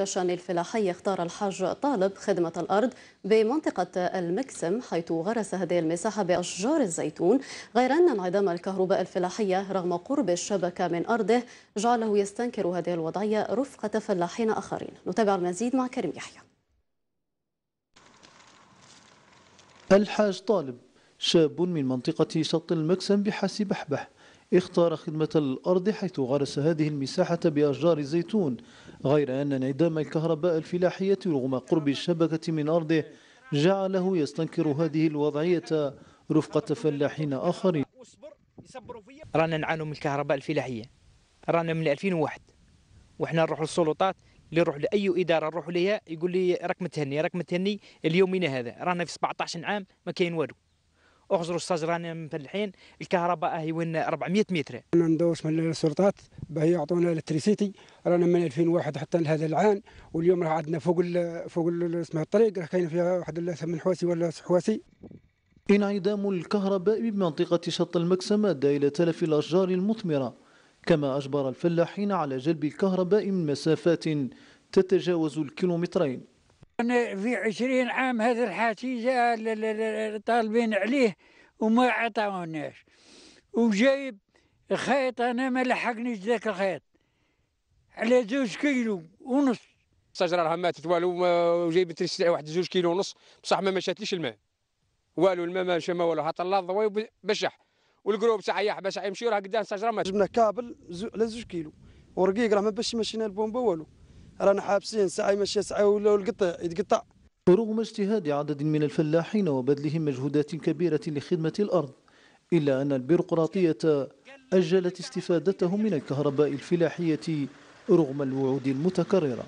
الشان الفلاحي اختار الحاج طالب خدمة الأرض بمنطقة المكسم حيث غرس هذه المساحة بأشجار الزيتون. غير أن انعدام الكهرباء الفلاحية رغم قرب الشبكة من أرضه جعله يستنكر هذه الوضعية رفقة فلاحين آخرين. نتابع المزيد مع كريم يحيى. الحاج طالب شاب من منطقة شط المكسم بحاسي بحبح اختار خدمة الأرض حيث غرس هذه المساحة بأشجار الزيتون غير أن انعدام الكهرباء الفلاحية رغم قرب الشبكة من أرضه جعله يستنكر هذه الوضعية رفقة فلاحين آخرين. رانا نعانوا من الكهرباء الفلاحية. رانا من 2001 وإحنا نروح للسلطات اللي نروح لأي إدارة نروح ليها يقول لي راك متهني راك متهني اليومين هذا. رانا في 17 عام ما كاين والو. اخزروا الساج رانا مفلحين. الكهرباء هي وين 400 متر. أنا ندوس من السلطات باه يعطونا إلكتريسيتي. رانا من 2001 حتى لهذا العام واليوم راه عندنا فوق ال فوق اسمها الطريق راه كاين فيها واحد ثمان حواسي ولا حواسي انعدام الكهرباء بمنطقة شط المكسم أدى إلى تلف الأشجار المثمرة. كما أجبر الفلاحين على جلب الكهرباء من مسافات تتجاوز الكيلومترين. أنا في عشرين عام هذا الحاسي جاء طالبين عليه وما عطاوناش. وجايب خيط أنا ما لحقنيش ذاك الخيط. على زوج كيلو ونص. الشجره راها ماتت والو وجايب واحد زوج كيلو ونص. بصح ما مشاتليش الماء. والو الماء ما مشى ما والو حتى الله ضوي بشح. والقروب ساعه باش يمشي راه قدام الشجره ماتت. جبنا كابل على زوج كيلو. ورقيق راه ما باش مشينا البومبا والو. رانا حابسين ساعة يمشي ساعة ولا القطع يتقطع. رغم اجتهاد عدد من الفلاحين وبذلهم مجهودات كبيرة لخدمة الأرض إلا أن البيروقراطية أجلت استفادتهم من الكهرباء الفلاحية رغم الوعود المتكررة.